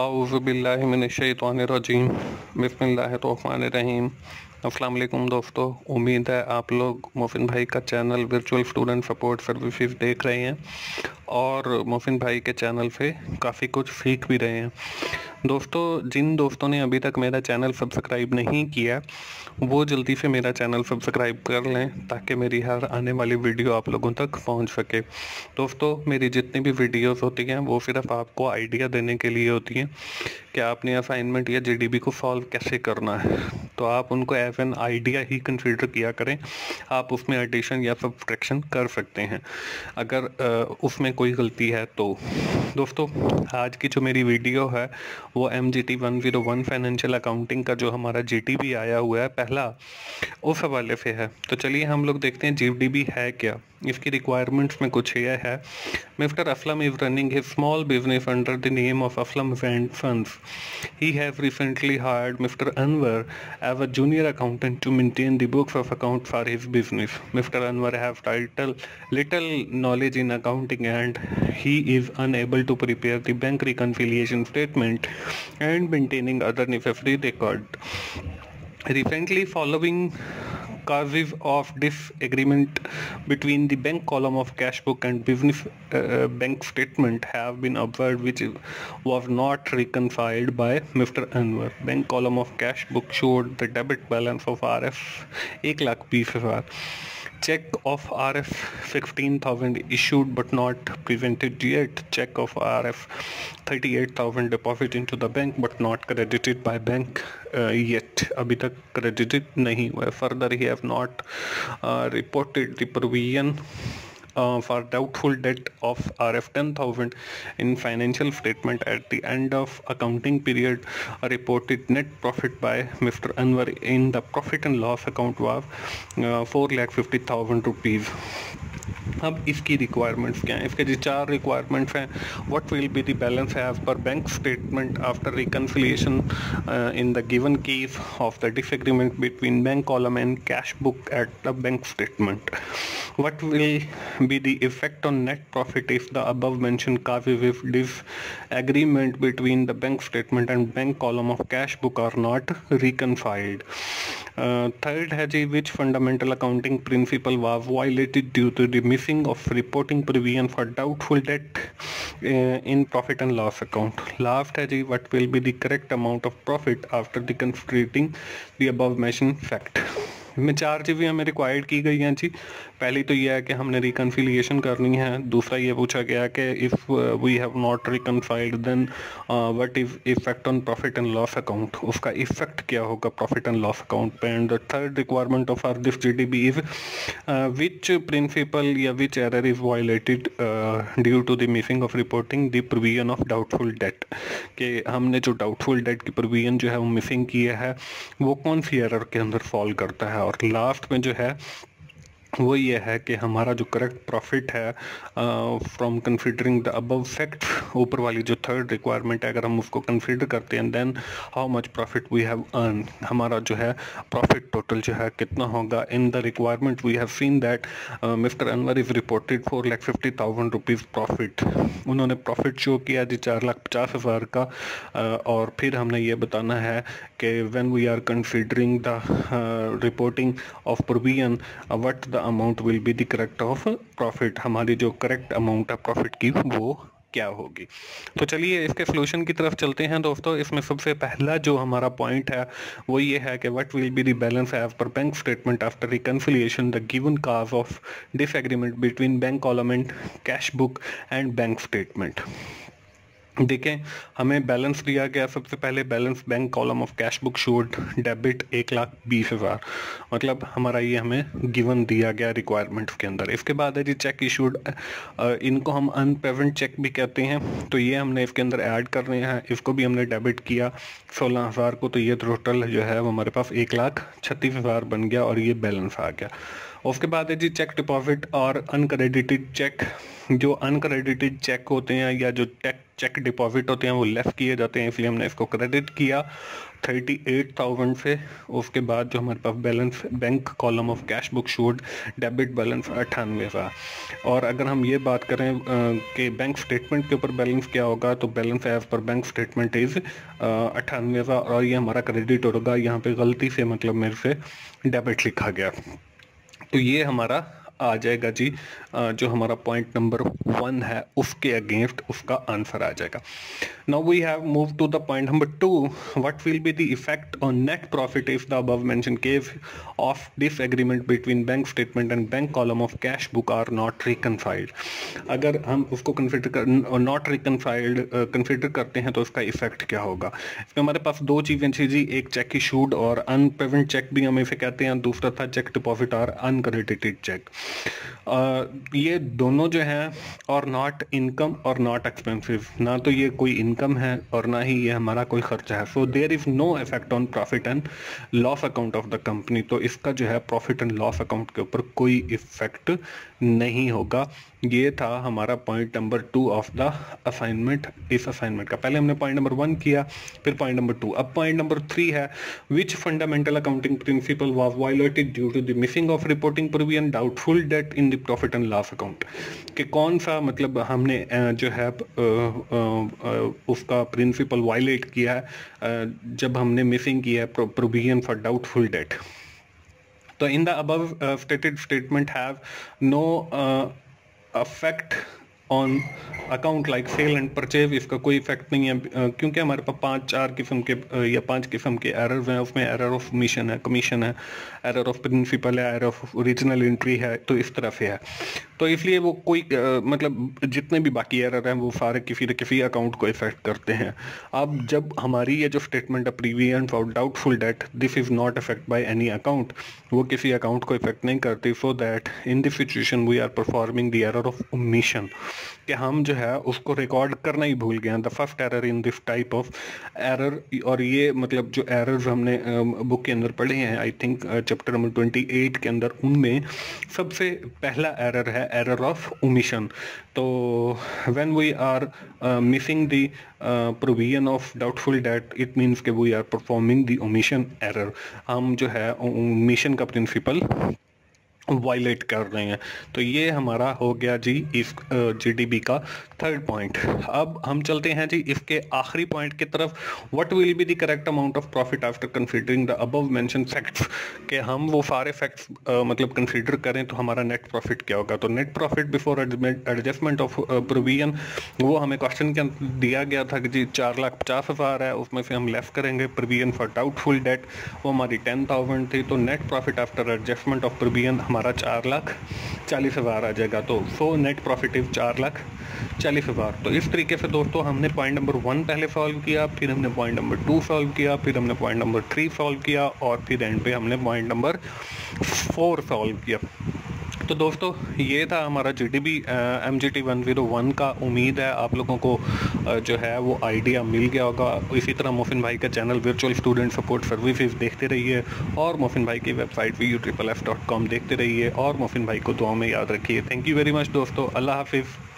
आउज़बिल्लिमिनशैतवानरजीम बिस्मिल्लाहिर्रहमानिर्रहीम वालेकुम दोस्तों। उम्मीद है आप लोग मोहसिन भाई का channel virtual student support services देख रहे हैं और मोहसिन भाई के चैनल से काफ़ी कुछ सीख भी रहे हैं। दोस्तों, जिन दोस्तों ने अभी तक मेरा चैनल सब्सक्राइब नहीं किया, वो जल्दी से मेरा चैनल सब्सक्राइब कर लें ताकि मेरी हर आने वाली वीडियो आप लोगों तक पहुँच सके। दोस्तों, मेरी जितनी भी वीडियोस होती हैं, वो सिर्फ़ आपको आइडिया देने के लिए होती हैं कि आपने असाइनमेंट या जीडीबी को सॉल्व कैसे करना है। तो आप उनको एज एन आइडिया ही कंसिडर किया करें, आप उसमें एडिशन या सब्सट्रैक्शन कर सकते हैं। अगर उसमें कोई गलती है तो। दोस्तों, आज की जो मेरी वीडियो है, वो M G T one zero one financial accounting का जो हमारा जी टी बी आया हुआ है, पहला, उस हवाले से है। तो चलिए हम लोग देखते हैं जी डी बी है क्या। इसकी रिक्वायरमेंट्स में कुछ यह है। Mister Aslam is running his small business under the name of Aslam funds he have recently hired mister Anwar as a junior accountant to maintain the books of account for his business mister Anwar have title little knowledge in accounting and he is unable to prepare the bank reconciliation statement and maintaining other necessary record. Recently, following causes of disagreement between the bank column of cash book and business uh, bank statement have been observed which was not reconciled by Mr. Anwar. Bank column of cash book showed the debit balance of RF 1 lakh 20 check of RF 16,000 issued but not presented yet. Check of RF 38,000 deposit into the bank but not credited by bank uh, yet. अभी तक credited नहीं हुआ. Further, he have not uh, reported the provision uh, for doubtful debt of RF 10,000 in financial statement at the end of accounting period reported net profit by Mr. Anwar in the profit and loss account was uh, 4 lakh 50,000 rupees अब इसकी requirements क्या हैं इसके जो चार requirements हैं what will be the balance as per bank statement after reconciliation in the given case of the disagreement between bank column and cash book at the bank statement what will be the effect on net profit if the above mentioned causes if disagreement between the bank statement and bank column of cash book are not reconciled uh, third has which fundamental accounting principle was violated due to the of reporting provision for doubtful debt uh, in profit and loss account. Last has what will be the correct amount of profit after the considering the above mentioned fact में चार चीज़ें हमें required की गई हैं, जी। पहली तो यह है कि हमने रिकन्फिलिएशन करनी है। दूसरा ये पूछा गया कि if we have not reconciled then what is effect on profit and loss account उसका इफ़ेक्ट क्या होगा प्रॉफिट एंड लॉस अकाउंट पे? And third requirement of our this G D B is which principle या which error is violated due to the missing of reporting the provision of doubtful debt कि हमने जो doubtful debt की provision जो है वो missing किया है, वो कौन सी एरर के अंदर फॉल करता है? और लास्ट में जो है वो ये है कि हमारा जो करेक्ट प्रॉफिट है from considering the above fact ऊपर वाली जो थर्ड रिक्वायरमेंट है अगर हम उसको कंसिडर करते हैं then how much profit we have earn हमारा जो है प्रॉफिट टोटल जो है कितना होगा? In the requirement we have seen that mister Anwar is reported four lakh fifty thousand rupees profit उन्होंने प्रॉफिट शो किया जी चार लाख पचास हज़ार का uh, और फिर हमने ये बताना है कि when we are considering the reporting of provision what the amount will be the correct of profit हमारी जो करेक्ट अमाउंट है प्रॉफिट की वो क्या होगी? तो चलिए इसके सोल्यूशन की तरफ़ चलते हैं दोस्तों। इसमें सबसे पहला जो हमारा पॉइंट है, वो ये है कि what will be the balance as per bank statement after reconciliation the given case of disagreement between bank column and cash book and bank statement देखें, हमें बैलेंस दिया गया सबसे पहले balance bank column of cash book showed debit एक लाख बीस हज़ार। मतलब हमारा ये हमें गिवन दिया गया रिक्वायरमेंट्स के अंदर। इसके बाद है जी चेक इशूड इनको हम अनप्रेजेंट चेक भी कहते हैं तो ये हमने इसके अंदर ऐड कर रहे हैं। इसको भी हमने डेबिट किया सोलह हज़ार को तो ये टोटल जो है वो हमारे पास एक लाख छत्तीस हज़ार बन गया और ये बैलेंस आ गया। उसके बाद है जी चेक डिपॉजिट और अनक्रेडिटेड चेक जो अनक्रेडिटेड चेक होते हैं या जो चेक चेक डिपॉजिट होते हैं, वो लेफ़्ट किए जाते हैं, इसलिए हमने इसको क्रेडिट किया। थर्टी एट थाउज़ेंड से उसके बाद जो हमारे पास balance bank column of cash book should debit balance अट्ठानवे का और अगर हम ये बात करें कि बैंक स्टेटमेंट के ऊपर बैलेंस क्या होगा तो balance as per bank statement is अट्ठानवे का और ये हमारा क्रेडिट होगा। यहाँ पे गलती से मतलब मेरे से डेबिट लिखा गया। तो ये हमारा आ जाएगा जी। जो हमारा पॉइंट नंबर वन है, उसके अगेंस्ट उसका आंसर आ जाएगा। Now we have move to the point number two what will be the effect on net profit if the above mention case of this agreement between bank statement and bank column of cash book are not reconciled अगर हम उसको consider कर not रिकनफाइल्ड consider करते हैं तो उसका effect क्या होगा? इसमें हमारे पास दो चीज़ें थी जी। एक चेक इशूड और अनप्रेवेंट चेक भी हम इसे कहते हैं। दूसरा था चेक डिपॉजिट और अनक्रेडिटेड चेक ये दोनों जो हैं और नॉट इनकम और नॉट एक्सपेंसिव ना तो ये कोई इनकम है और ना ही ये हमारा कोई खर्चा है. So there is no effect on profit and loss account of the company तो इसका जो है प्रॉफिट एंड लॉस अकाउंट के ऊपर कोई इफ़ेक्ट नहीं होगा. ये था हमारा point number two of the assignment इस असाइनमेंट का. पहले हमने पॉइंट नंबर वन किया, फिर पॉइंट नंबर टू अब पॉइंट नंबर थ्री है which fundamental accounting principle was violated due to the missing of reporting provision doubtful debt in the profit and loss account कि कौन सा मतलब हमने जो है उसका प्रिंसिपल वायलेट किया है जब हमने मिसिंग किया है प्रोविज़न फॉर डाउटफुल डेट तो in the above stated statement have no affect on account like sale and purchase इसका कोई इफ़ेक्ट नहीं है। क्योंकि हमारे पास पाँच, चार किस्म के या पाँच किस्म के एरर्स हैं, उसमें एरर ऑफ़ मिशन है कमीशन है एरर ऑफ़ प्रिंसिपल है एरर ऑफ़ ओरिजिनल एंट्री है तो इस तरह से है। तो इसलिए वो कोई मतलब जितने भी बाकी एरर हैं, वो सारे किसी न किसी अकाउंट को इफ़ेक्ट करते हैं। अब जब हमारी ये जो स्टेटमेंट है provision for doubtful debt this is not effect by any account वो किसी अकाउंट को इफ़ेक्ट नहीं करती। So that in this situation we are performing the error of omission कि हम जो है उसको रिकॉर्ड करना ही भूल गए हैं। The first error in this type of error और ये मतलब जो एरर्स हमने बुक के अंदर पढ़े हैं I think chapter number twenty eight के अंदर, उनमें सबसे पहला एरर है एरर ऑफ़ ओमिशन तो when we are missing the provision of doubtful debt it means के we are performing the omission error हम जो है ओमिशन का प्रिंसिपल वायलेट कर रहे हैं। तो ये हमारा हो गया जी इस जीडीपी का थर्ड पॉइंट अब हम चलते हैं जी इसके आखिरी पॉइंट की तरफ़। What will be the correct amount of profit after considering the above mention facts कि हम वो सारे फैक्ट्स मतलब कंसीडर करें तो हमारा नेट प्रॉफिट क्या होगा? तो net profit before adjustment of provision वो हमें क्वेश्चन के दिया गया था कि जी चार लाख पचास हज़ार है, उसमें से हम लेस करेंगे प्रोविज़न फॉर डाउटफुल डेट वो हमारी टेन थाउज़ेंड थी। तो net profit after adjustment of provision हमारा हमारा चार लाख, चालीस हज़ार आ जाएगा तो सो नेट प्रॉफिट चार लाख, चालीस हज़ार। तो इस तरीके से दोस्तों हमने पॉइंट नंबर वन पहले सॉल्व किया, फिर हमने पॉइंट नंबर टू सॉल्व किया, फिर हमने पॉइंट नंबर थ्री सॉल्व किया, और फिर एंड पे हमने पॉइंट नंबर फोर सॉल्व किया। तो दोस्तों, ये था हमारा G D B M G T one zero one का उम्मीद है। आप लोगों को जो है वो आइडिया मिल गया होगा। इसी तरह मोफिन भाई का channel virtual student support services देखते रहिए और मोफिन भाई की website V U triple F dot com देखते रहिए और मोफिन भाई को दुआ में याद रखिए। थैंक यू वेरी मच दोस्तों। अल्लाह हाफिज़।